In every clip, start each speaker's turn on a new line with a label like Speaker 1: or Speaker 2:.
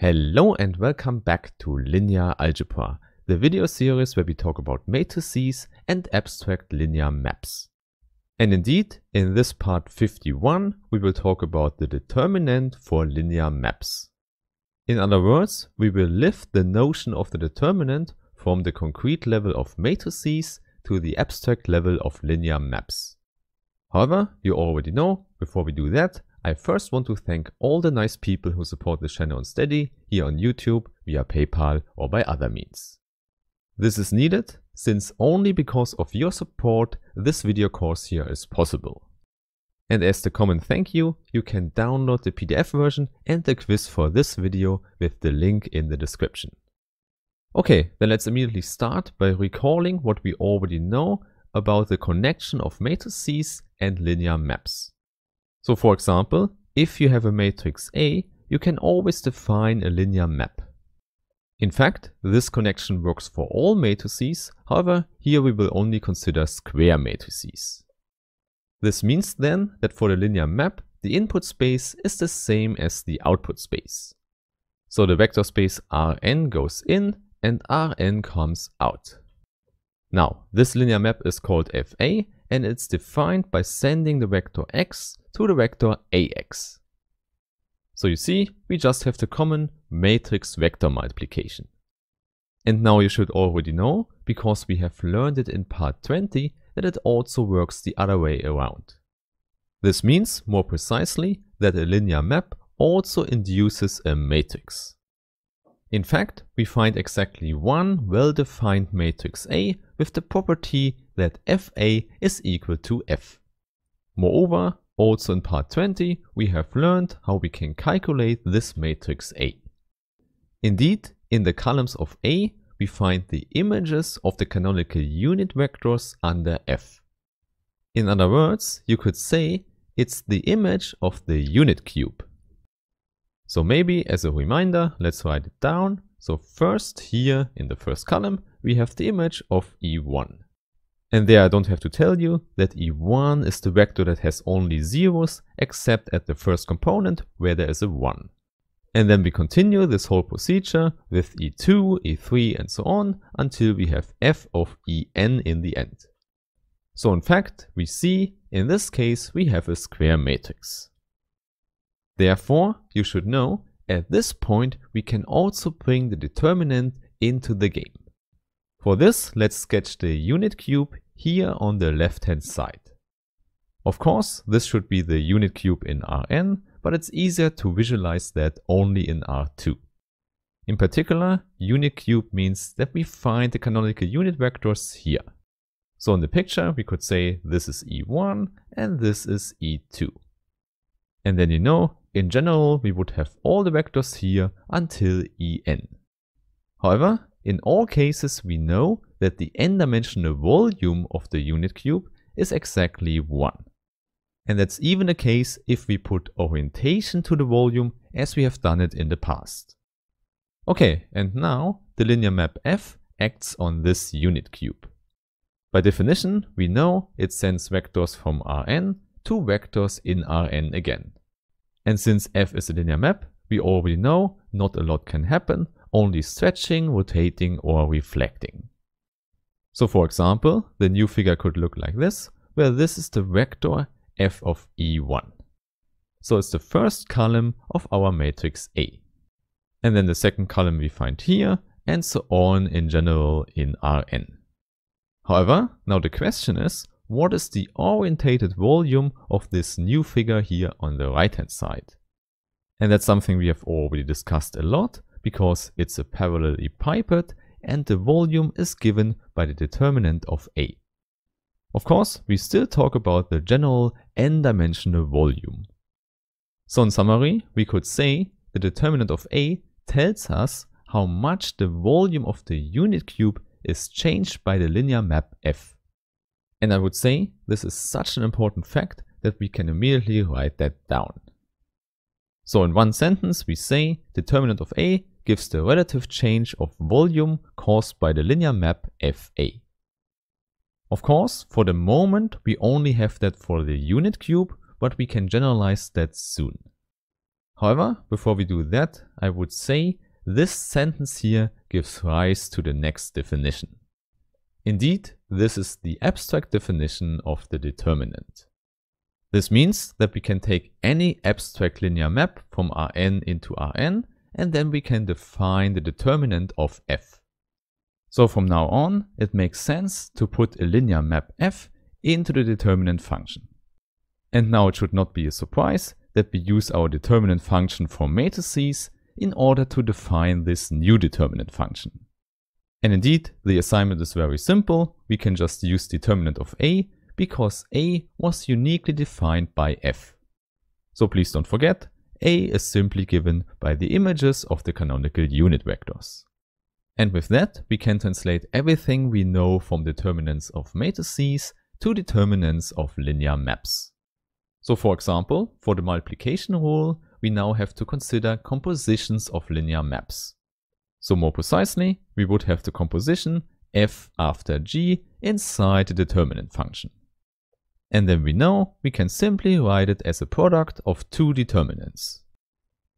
Speaker 1: Hello and welcome back to Linear Algebra, the video series where we talk about matrices and abstract linear maps. And indeed, in this part 51, we will talk about the determinant for linear maps. In other words, we will lift the notion of the determinant from the concrete level of matrices to the abstract level of linear maps. However, you already know, before we do that, I first want to thank all the nice people who support the channel on Steady, here on YouTube, via PayPal or by other means. This is needed since only because of your support this video course here is possible. And as the common thank you, you can download the PDF version and the quiz for this video with the link in the description. Okay, then let's immediately start by recalling what we already know about the connection of matrices and linear maps. So for example, if you have a matrix A, you can always define a linear map. In fact, this connection works for all matrices, however, here we will only consider square matrices. This means then that for the linear map, the input space is the same as the output space. So the vector space Rn goes in and Rn comes out. Now, this linear map is called Fa and it's defined by sending the vector x to the vector ax. So you see, we just have the common matrix vector multiplication. And now you should already know, because we have learned it in part 20, that it also works the other way around. This means, more precisely, that a linear map also induces a matrix. In fact, we find exactly one well-defined matrix A with the property that Fa is equal to F. Moreover, also in part 20, we have learned how we can calculate this matrix A. Indeed, in the columns of A, we find the images of the canonical unit vectors under F. In other words, you could say it's the image of the unit cube. So maybe as a reminder, let's write it down. So first here in the first column, we have the image of E1. And there I don't have to tell you that E1 is the vector that has only zeros except at the first component where there is a 1. And then we continue this whole procedure with E2, E3 and so on until we have f of En in the end. So in fact, we see in this case we have a square matrix. Therefore, you should know at this point we can also bring the determinant into the game. For this, let's sketch the unit cube here on the left hand side. Of course, this should be the unit cube in Rn, but it's easier to visualize that only in R2. In particular, unit cube means that we find the canonical unit vectors here. So in the picture, we could say this is E1 and this is E2. And then you know, in general, we would have all the vectors here until En. However, in all cases, we know that the n-dimensional volume of the unit cube is exactly 1. And that's even the case if we put orientation to the volume as we have done it in the past. Okay, and now the linear map f acts on this unit cube. By definition, we know it sends vectors from Rn to vectors in Rn again. And since f is a linear map, we already know not a lot can happen, only stretching, rotating or reflecting. So for example, the new figure could look like this, where this is the vector f of e1. So it's the first column of our matrix A. And then the second column we find here, and so on in general in Rn. However, now the question is, what is the orientated volume of this new figure here on the right hand side? And that's something we have already discussed a lot, because it's a parallelepiped and the volume is given by the determinant of A. Of course, we still talk about the general n-dimensional volume. So in summary, we could say the determinant of A tells us how much the volume of the unit cube is changed by the linear map F. And I would say this is such an important fact that we can immediately write that down. So in one sentence we say determinant of A gives the relative change of volume caused by the linear map Fa. Of course, for the moment we only have that for the unit cube, but we can generalize that soon. However, before we do that, I would say this sentence here gives rise to the next definition. Indeed, this is the abstract definition of the determinant. This means that we can take any abstract linear map from Rn into Rn and then we can define the determinant of f. So from now on, it makes sense to put a linear map f into the determinant function. And now it should not be a surprise that we use our determinant function for matrices in order to define this new determinant function. And indeed, the assignment is very simple. We can just use determinant of A because A was uniquely defined by F. So please don't forget, A is simply given by the images of the canonical unit vectors. And with that, we can translate everything we know from determinants of matrices to determinants of linear maps. So for example, for the multiplication rule, we now have to consider compositions of linear maps. So more precisely, we would have the composition f after g inside the determinant function. And then we know we can simply write it as a product of two determinants.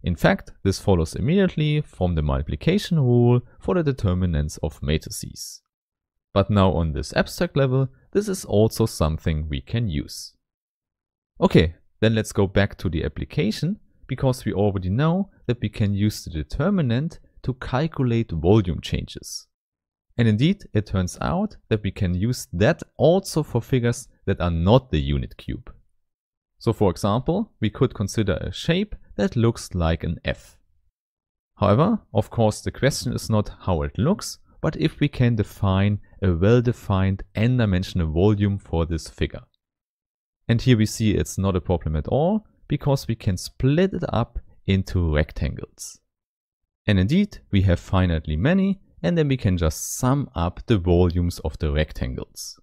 Speaker 1: In fact, this follows immediately from the multiplication rule for the determinants of matrices. But now on this abstract level, this is also something we can use. Okay, then let's go back to the application because we already know that we can use the determinant to calculate volume changes. And indeed, it turns out that we can use that also for figures that are not the unit cube. So for example, we could consider a shape that looks like an F. However, of course, the question is not how it looks, but if we can define a well-defined n-dimensional volume for this figure. And here we see it's not a problem at all because we can split it up into rectangles. And indeed, we have finitely many and then we can just sum up the volumes of the rectangles.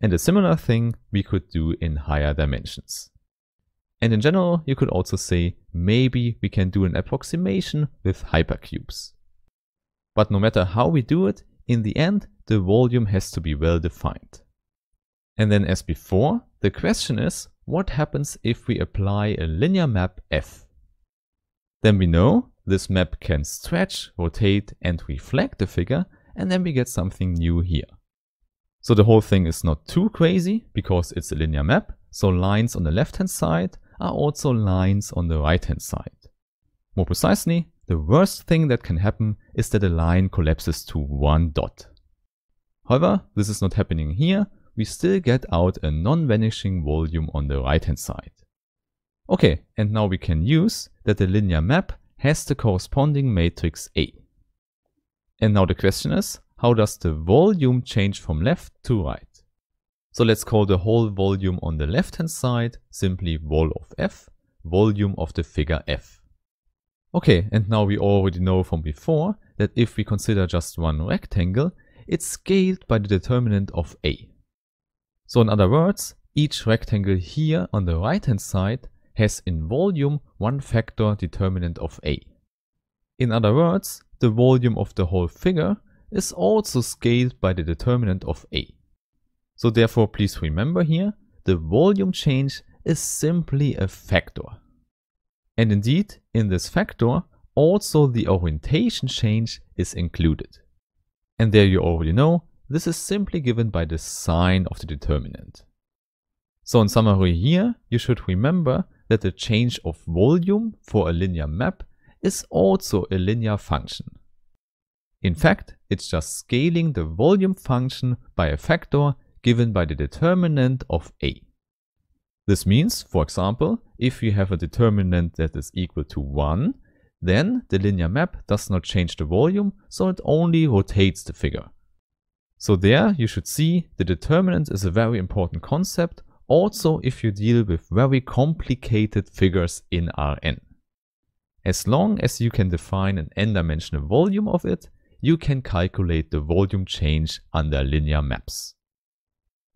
Speaker 1: And a similar thing we could do in higher dimensions. And in general, you could also say maybe we can do an approximation with hypercubes. But no matter how we do it, in the end, the volume has to be well defined. And then as before, the question is, what happens if we apply a linear map f? Then we know this map can stretch, rotate and reflect the figure and then we get something new here. So the whole thing is not too crazy because it's a linear map, so lines on the left hand side are also lines on the right hand side. More precisely, the worst thing that can happen is that a line collapses to one dot. However, this is not happening here we still get out a non-vanishing volume on the right hand side. Okay, and now we can use that the linear map has the corresponding matrix A. And now the question is, how does the volume change from left to right? So let's call the whole volume on the left hand side simply vol of f, volume of the figure f. Okay, and now we already know from before that if we consider just one rectangle, it's scaled by the determinant of A. So in other words, each rectangle here on the right hand side has in volume one factor determinant of A. In other words, the volume of the whole figure is also scaled by the determinant of A. So therefore please remember here, the volume change is simply a factor. And indeed, in this factor, also the orientation change is included. And there you already know, this is simply given by the sign of the determinant. So in summary here, you should remember that the change of volume for a linear map is also a linear function. In fact, it's just scaling the volume function by a factor given by the determinant of A. This means, for example, if you have a determinant that is equal to 1, then the linear map does not change the volume, so it only rotates the figure. So there you should see the determinant is a very important concept also if you deal with very complicated figures in Rn. As long as you can define an n-dimensional volume of it, you can calculate the volume change under linear maps.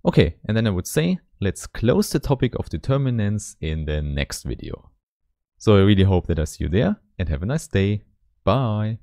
Speaker 1: Okay, and then I would say, let's close the topic of determinants in the next video. So I really hope that I see you there and have a nice day. Bye!